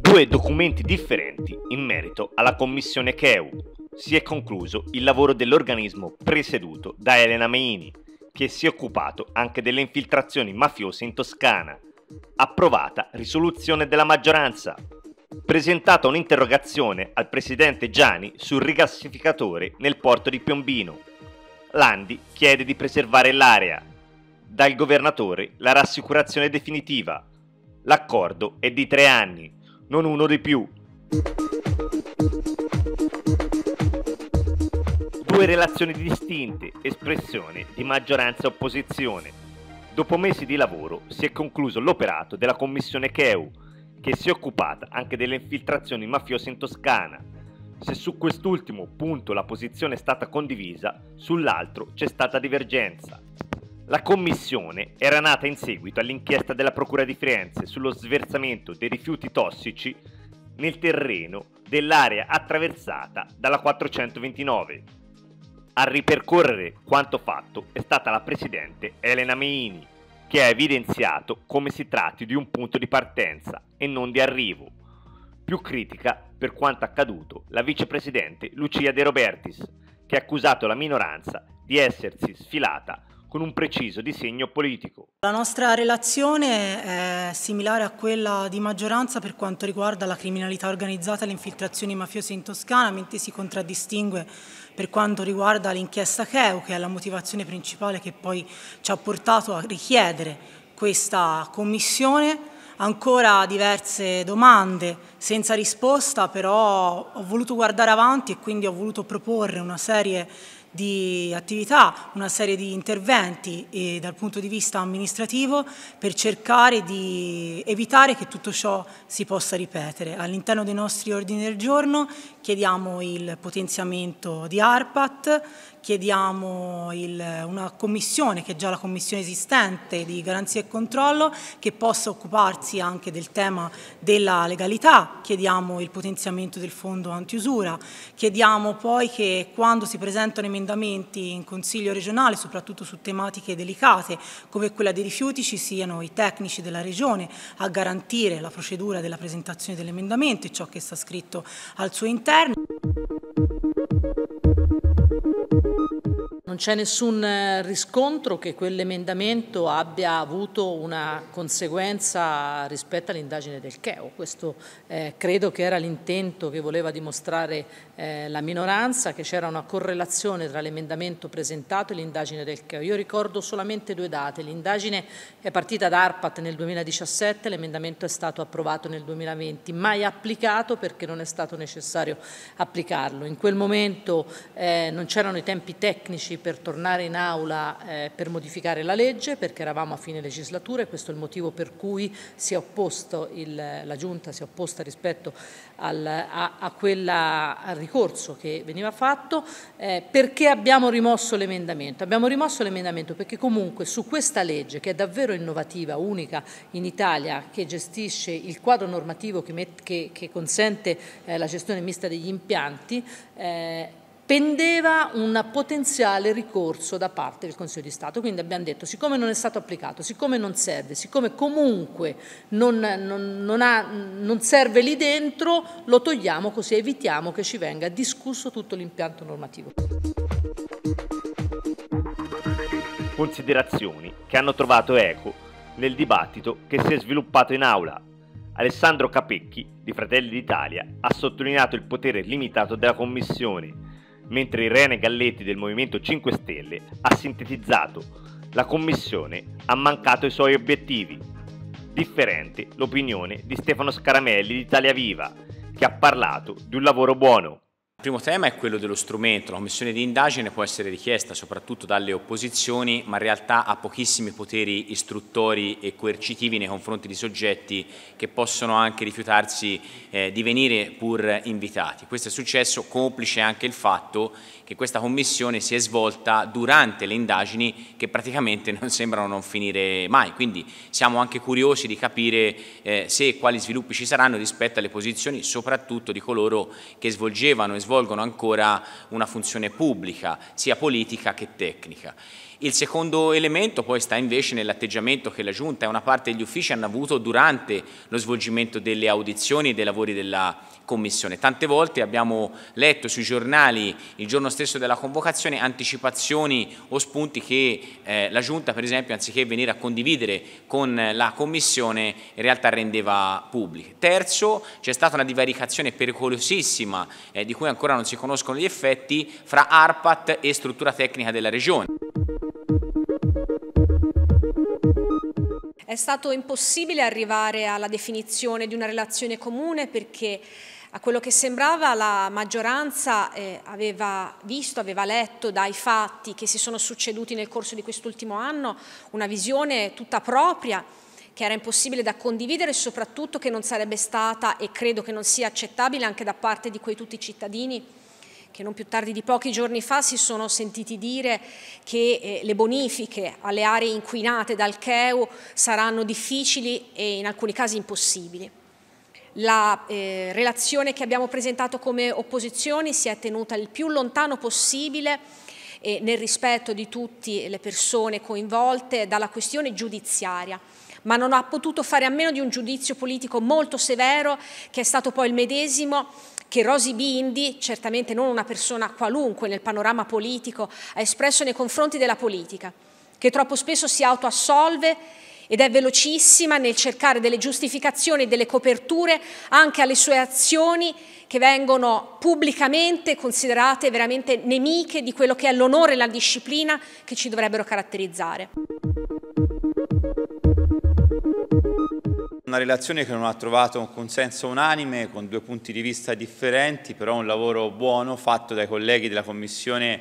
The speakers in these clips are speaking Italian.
Due documenti differenti in merito alla commissione CHEU. Si è concluso il lavoro dell'organismo presieduto da Elena Meini, che si è occupato anche delle infiltrazioni mafiose in Toscana. Approvata risoluzione della maggioranza. Presentata un'interrogazione al presidente Gianni sul rigassificatore nel porto di Piombino. Landi chiede di preservare l'area. Dal governatore la rassicurazione definitiva. L'accordo è di tre anni, non uno di più. Due relazioni distinte, espressione di maggioranza e opposizione. Dopo mesi di lavoro si è concluso l'operato della commissione CHEU, che si è occupata anche delle infiltrazioni mafiose in Toscana. Se su quest'ultimo punto la posizione è stata condivisa, sull'altro c'è stata divergenza. La commissione era nata in seguito all'inchiesta della Procura di Firenze sullo sversamento dei rifiuti tossici nel terreno dell'area attraversata dalla 429. A ripercorrere quanto fatto è stata la presidente Elena Meini, che ha evidenziato come si tratti di un punto di partenza e non di arrivo. Più critica per quanto accaduto la vicepresidente Lucia De Robertis, che ha accusato la minoranza di essersi sfilata con un preciso disegno politico. La nostra relazione è similare a quella di maggioranza per quanto riguarda la criminalità organizzata e le infiltrazioni mafiose in Toscana, mentre si contraddistingue per quanto riguarda l'inchiesta CHEU, che è la motivazione principale che poi ci ha portato a richiedere questa commissione. Ancora diverse domande senza risposta, però ho voluto guardare avanti e quindi ho voluto proporre una serie di attività, una serie di interventi dal punto di vista amministrativo per cercare di evitare che tutto ciò si possa ripetere. All'interno dei nostri ordini del giorno chiediamo il potenziamento di ARPAT, chiediamo il, una commissione, che è già la commissione esistente di garanzia e controllo, che possa occuparsi anche del tema della legalità, chiediamo il potenziamento del fondo antiusura, chiediamo poi che quando si presentano emendamenti in Consiglio regionale, soprattutto su tematiche delicate come quella dei rifiuti, ci siano i tecnici della Regione a garantire la procedura della presentazione dell'emendamento e ciò che sta scritto al suo interno. buscar. Non c'è nessun eh, riscontro che quell'emendamento abbia avuto una conseguenza rispetto all'indagine del CHEO. Questo eh, credo che era l'intento che voleva dimostrare eh, la minoranza, che c'era una correlazione tra l'emendamento presentato e l'indagine del CHEO. Io ricordo solamente due date. L'indagine è partita da ARPAT nel 2017, l'emendamento è stato approvato nel 2020, mai applicato perché non è stato necessario applicarlo. In quel momento eh, non c'erano i tempi tecnici per tornare in aula eh, per modificare la legge perché eravamo a fine legislatura e questo è il motivo per cui si è opposto il, la Giunta si è opposta rispetto al, a, a quella, al ricorso che veniva fatto eh, perché abbiamo rimosso l'emendamento. Abbiamo rimosso l'emendamento perché comunque su questa legge che è davvero innovativa, unica in Italia, che gestisce il quadro normativo che, met, che, che consente eh, la gestione mista degli impianti, eh, pendeva un potenziale ricorso da parte del Consiglio di Stato. Quindi abbiamo detto, siccome non è stato applicato, siccome non serve, siccome comunque non, non, non, ha, non serve lì dentro, lo togliamo così evitiamo che ci venga discusso tutto l'impianto normativo. Considerazioni che hanno trovato eco nel dibattito che si è sviluppato in aula. Alessandro Capecchi, di Fratelli d'Italia, ha sottolineato il potere limitato della Commissione mentre Irene Galletti del Movimento 5 Stelle ha sintetizzato la Commissione ha mancato i suoi obiettivi. Differente l'opinione di Stefano Scaramelli di Italia Viva, che ha parlato di un lavoro buono. Il primo tema è quello dello strumento. La commissione di indagine può essere richiesta soprattutto dalle opposizioni, ma in realtà ha pochissimi poteri istruttori e coercitivi nei confronti di soggetti che possono anche rifiutarsi eh, di venire pur invitati. Questo è successo complice anche il fatto che questa commissione si è svolta durante le indagini che praticamente non sembrano non finire mai, quindi siamo anche curiosi di capire eh, se e quali sviluppi ci saranno rispetto alle posizioni soprattutto di coloro che svolgevano e svolgono ancora una funzione pubblica, sia politica che tecnica. Il secondo elemento poi sta invece nell'atteggiamento che la Giunta e una parte degli uffici hanno avuto durante lo svolgimento delle audizioni e dei lavori della Commissione. Tante volte abbiamo letto sui giornali il giorno stesso della convocazione anticipazioni o spunti che eh, la Giunta, per esempio, anziché venire a condividere con la Commissione, in realtà rendeva pubbliche. Terzo, c'è stata una divaricazione pericolosissima, eh, di cui ancora non si conoscono gli effetti, fra ARPAT e struttura tecnica della Regione. È stato impossibile arrivare alla definizione di una relazione comune perché a quello che sembrava la maggioranza eh, aveva visto, aveva letto dai fatti che si sono succeduti nel corso di quest'ultimo anno una visione tutta propria che era impossibile da condividere e soprattutto che non sarebbe stata e credo che non sia accettabile anche da parte di quei tutti i cittadini che non più tardi di pochi giorni fa si sono sentiti dire che eh, le bonifiche alle aree inquinate dal CHEU saranno difficili e in alcuni casi impossibili. La eh, relazione che abbiamo presentato come opposizioni si è tenuta il più lontano possibile eh, nel rispetto di tutte le persone coinvolte dalla questione giudiziaria ma non ha potuto fare a meno di un giudizio politico molto severo che è stato poi il medesimo che Rosi Bindi, certamente non una persona qualunque nel panorama politico, ha espresso nei confronti della politica, che troppo spesso si autoassolve ed è velocissima nel cercare delle giustificazioni e delle coperture anche alle sue azioni che vengono pubblicamente considerate veramente nemiche di quello che è l'onore e la disciplina che ci dovrebbero caratterizzare. Una relazione che non ha trovato un consenso unanime, con due punti di vista differenti, però un lavoro buono fatto dai colleghi della Commissione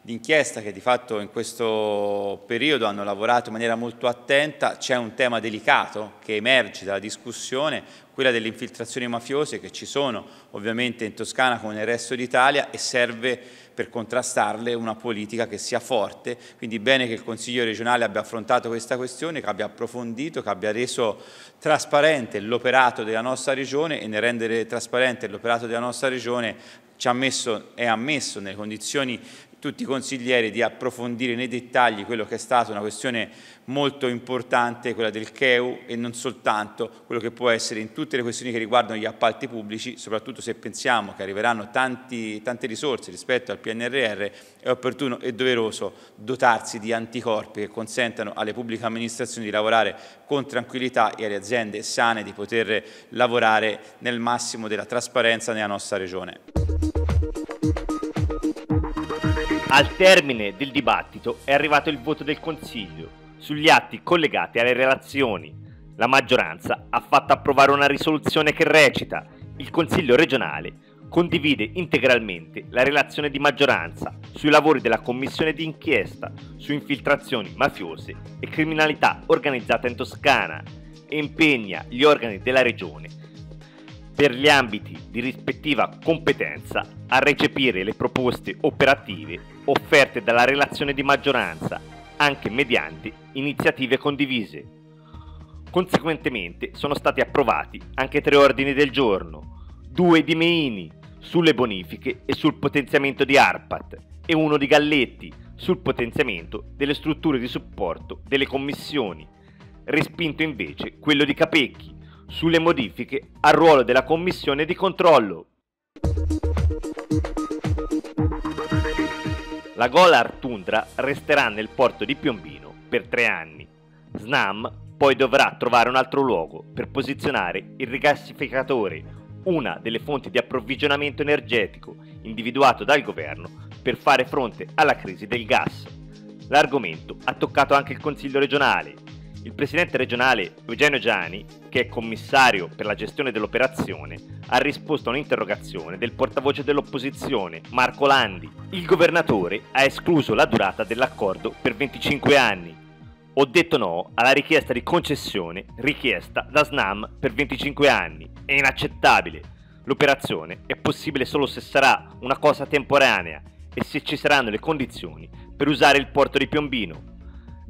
d'inchiesta che di fatto in questo periodo hanno lavorato in maniera molto attenta, c'è un tema delicato che emerge dalla discussione, quella delle infiltrazioni mafiose che ci sono ovviamente in Toscana come nel resto d'Italia e serve per contrastarle una politica che sia forte, quindi bene che il Consiglio regionale abbia affrontato questa questione, che abbia approfondito, che abbia reso trasparente l'operato della nostra regione e nel rendere trasparente l'operato della nostra regione ci ha messo, è ammesso nelle condizioni tutti i consiglieri di approfondire nei dettagli quello che è stata una questione molto importante, quella del CHEU e non soltanto quello che può essere in tutte le questioni che riguardano gli appalti pubblici, soprattutto se pensiamo che arriveranno tanti, tante risorse rispetto al PNRR, è opportuno e doveroso dotarsi di anticorpi che consentano alle pubbliche amministrazioni di lavorare con tranquillità e alle aziende sane di poter lavorare nel massimo della trasparenza nella nostra Regione. Al termine del dibattito è arrivato il voto del Consiglio sugli atti collegati alle relazioni. La maggioranza ha fatto approvare una risoluzione che recita il Consiglio regionale condivide integralmente la relazione di maggioranza sui lavori della commissione di inchiesta su infiltrazioni mafiose e criminalità organizzata in Toscana e impegna gli organi della regione per gli ambiti di rispettiva competenza a recepire le proposte operative offerte dalla relazione di maggioranza, anche mediante iniziative condivise. Conseguentemente sono stati approvati anche tre ordini del giorno, due di Meini sulle bonifiche e sul potenziamento di ARPAT e uno di Galletti sul potenziamento delle strutture di supporto delle commissioni, respinto invece quello di Capecchi sulle modifiche al ruolo della commissione di controllo. La Golar Tundra resterà nel porto di Piombino per tre anni. SNAM poi dovrà trovare un altro luogo per posizionare il rigassificatore, una delle fonti di approvvigionamento energetico individuato dal governo per fare fronte alla crisi del gas. L'argomento ha toccato anche il Consiglio regionale, il presidente regionale Eugenio Giani, che è commissario per la gestione dell'operazione, ha risposto a un'interrogazione del portavoce dell'opposizione, Marco Landi. Il governatore ha escluso la durata dell'accordo per 25 anni. Ho detto no alla richiesta di concessione richiesta da SNAM per 25 anni. È inaccettabile. L'operazione è possibile solo se sarà una cosa temporanea e se ci saranno le condizioni per usare il porto di Piombino,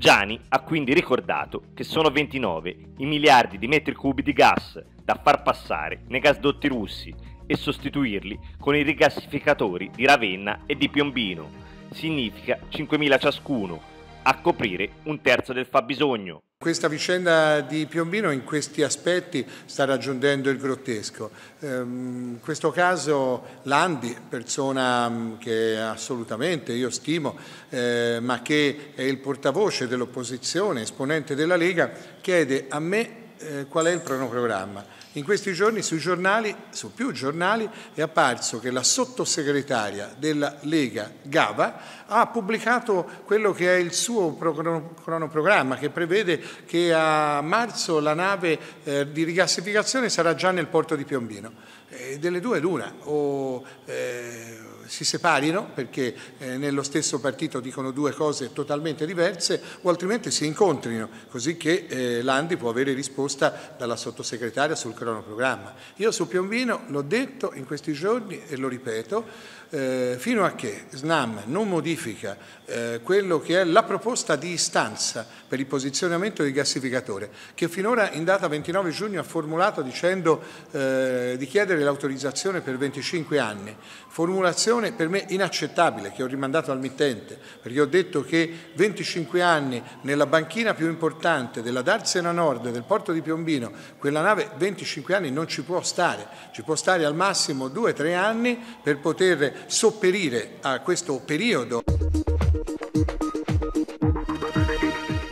Gianni ha quindi ricordato che sono 29 i miliardi di metri cubi di gas da far passare nei gasdotti russi e sostituirli con i rigassificatori di Ravenna e di Piombino. Significa 5.000 ciascuno, a coprire un terzo del fabbisogno. Questa vicenda di Piombino in questi aspetti sta raggiungendo il grottesco. Ehm, in questo caso Landi, persona mm, che assolutamente io stimo, eh, ma che è il portavoce dell'opposizione, esponente della Lega, chiede a me eh, qual è il cronoprogramma. In questi giorni sui giornali, su più giornali, è apparso che la sottosegretaria della Lega Gava ha pubblicato quello che è il suo cronoprogramma che prevede che a marzo la nave eh, di rigassificazione sarà già nel porto di Piombino. E delle due l'una, o eh, si separino perché eh, nello stesso partito dicono due cose totalmente diverse o altrimenti si incontrino così che eh, Landi può avere risposta dalla sottosegretaria sul cronoprogramma. Io su Piombino l'ho detto in questi giorni e lo ripeto, eh, fino a che SNAM non modifica eh, quello che è la proposta di istanza per il posizionamento del gassificatore, che finora in data 29 giugno ha formulato dicendo eh, di chiedere l'autorizzazione per 25 anni, formulazione per me inaccettabile che ho rimandato al mittente, perché ho detto che 25 anni nella banchina più importante della Darsena Nord del porto di Piombino, quella nave 25 anni non ci può stare, ci può stare al massimo 2-3 anni per poter sopperire a questo periodo.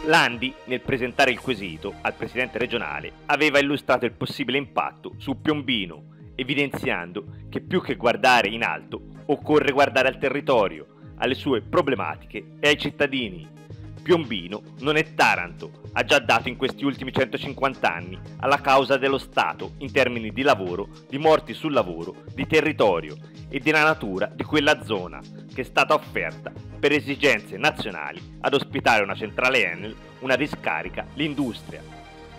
Landi, nel presentare il quesito al presidente regionale, aveva illustrato il possibile impatto su Piombino, evidenziando che più che guardare in alto occorre guardare al territorio, alle sue problematiche e ai cittadini. Piombino non è Taranto, ha già dato in questi ultimi 150 anni alla causa dello Stato in termini di lavoro, di morti sul lavoro, di territorio e della natura di quella zona che è stata offerta per esigenze nazionali ad ospitare una centrale Enel, una discarica, l'industria.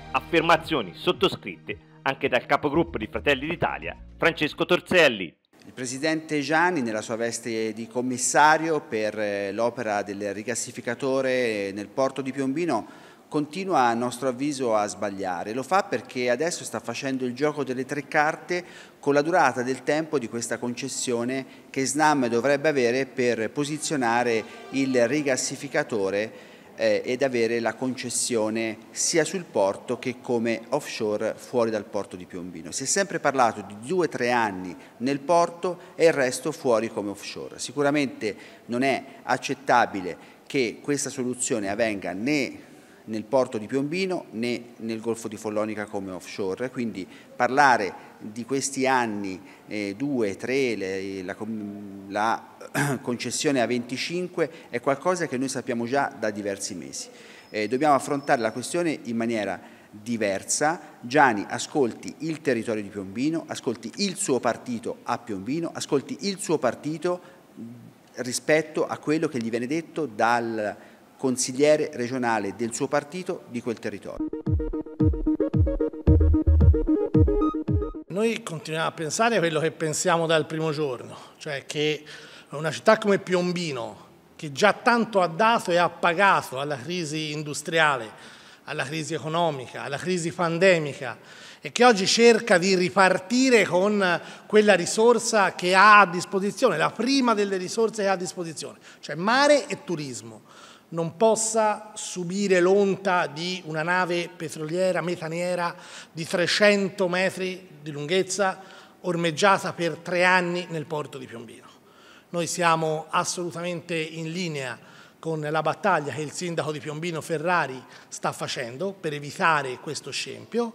Affermazioni sottoscritte anche dal capogruppo di Fratelli d'Italia, Francesco Torzelli. Il Presidente Gianni, nella sua veste di commissario per eh, l'opera del rigassificatore nel porto di Piombino, continua a nostro avviso a sbagliare. Lo fa perché adesso sta facendo il gioco delle tre carte con la durata del tempo di questa concessione che SNAM dovrebbe avere per posizionare il rigassificatore eh, ed avere la concessione sia sul porto che come offshore fuori dal porto di Piombino. Si è sempre parlato di due o tre anni nel porto e il resto fuori come offshore. Sicuramente non è accettabile che questa soluzione avvenga né nel porto di Piombino né nel Golfo di Follonica come offshore, quindi parlare di questi anni, eh, due, tre, le, la, la, concessione a 25 è qualcosa che noi sappiamo già da diversi mesi. Eh, dobbiamo affrontare la questione in maniera diversa. Gianni ascolti il territorio di Piombino, ascolti il suo partito a Piombino, ascolti il suo partito rispetto a quello che gli viene detto dal consigliere regionale del suo partito di quel territorio. Noi continuiamo a pensare a quello che pensiamo dal primo giorno, cioè che una città come Piombino, che già tanto ha dato e ha pagato alla crisi industriale, alla crisi economica, alla crisi pandemica e che oggi cerca di ripartire con quella risorsa che ha a disposizione, la prima delle risorse che ha a disposizione, cioè mare e turismo non possa subire l'onta di una nave petroliera metaniera di 300 metri di lunghezza ormeggiata per tre anni nel porto di Piombino. Noi siamo assolutamente in linea con la battaglia che il sindaco di Piombino Ferrari sta facendo per evitare questo scempio.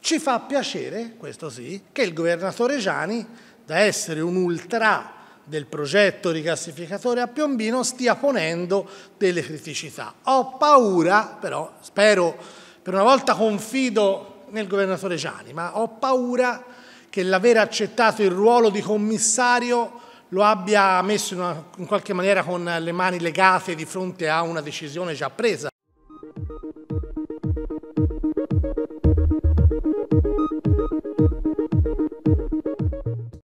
Ci fa piacere, questo sì, che il governatore Gianni, da essere un ultra del progetto rigassificatore a Piombino stia ponendo delle criticità. Ho paura, però spero, per una volta confido nel governatore Gianni, ma ho paura che l'aver accettato il ruolo di commissario lo abbia messo in, una, in qualche maniera con le mani legate di fronte a una decisione già presa.